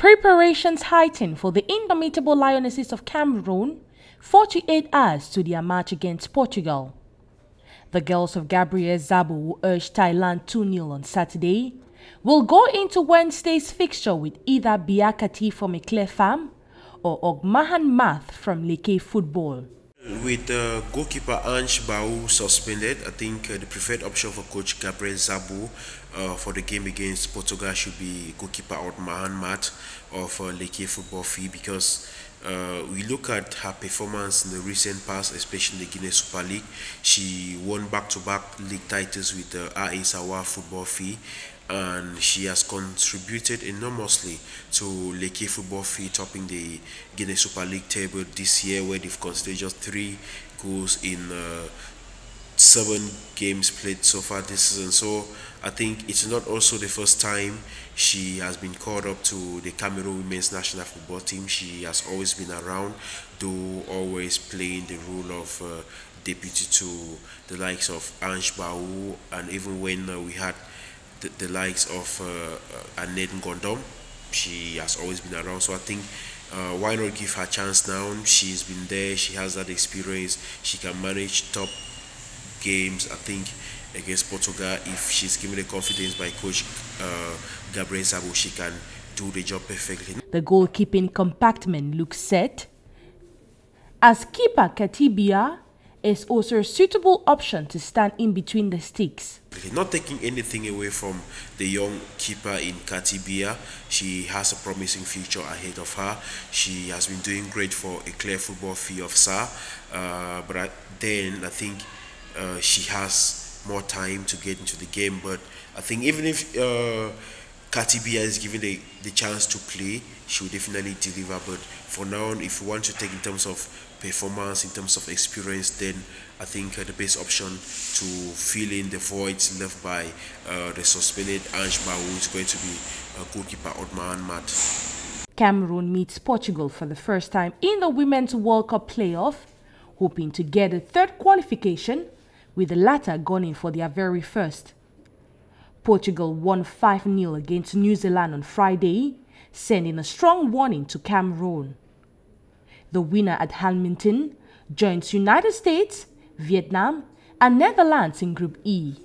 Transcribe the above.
Preparations heighten for the indomitable Lionesses of Cameroon 48 hours to their match against Portugal. The girls of Gabriel Zabo, who urged Thailand 2-0 on Saturday, will go into Wednesday's fixture with either Biya Cathy from Eclair Farm or Ongmahan Marthe from Leke Football. With uh, goalkeeper Ange Bawou suspended, I think uh, the preferred option for coach Gabriel Zabo uh, for the game against Portugal should be goalkeeper Ongmahan Marthe of uh, Leke Football Fee because uh, we look at her performance in the recent past, especially in the Guinness Super League. She won back-to-back league titles with uh, RA Sawa Football Fee and she has contributed enormously to Leke Football Fee topping the Guinness Super League table this year where they've conceded just three goals in uh, seven games played so far this season. So I think it's not also the first time she has been called up to the Cameroon women's national football team. She has always been around, though always playing the role of uh, deputy to the likes of Ange Bawou, and even when uh, we had the, likes of uh, uh, Annette Ngo Ndom. She has always been around, so I think uh, why not give her a chance now? She's been there, she has that experience, she can manage top games. I think against Portugal, if she's given the confidence by coach uh, Gabriel Zabo, she can do the job perfectly. The goalkeeping compartment looks set. As keeper Cathy Biya is also a suitable option to stand in between the sticks. Not taking anything away from the young keeper in Cathy Biya, she has a promising future ahead of her. She has been doing great for Eclair football fee of SAR, uh, but then I think uh, she has more time to get into the game. But I think even if uh, Cathy Biya is given the, the chance to play, she will definitely deliver. But for now, if you want to take in terms of performance, in terms of experience, then I think uh, the best option to fill in the voids left by uh, the suspended Ange Bawou is going to be uh, goalkeeper Ongmahan Marthe. Cameroon meets Portugal for the first time in the Women's World Cup playoff, hoping to get a third qualification, with the latter going in for their very first. Portugal won 5 0 against New Zealand on Friday, sending a strong warning to Cameroon. The winner at Hamilton joins United States, Vietnam, and Netherlands in Group E.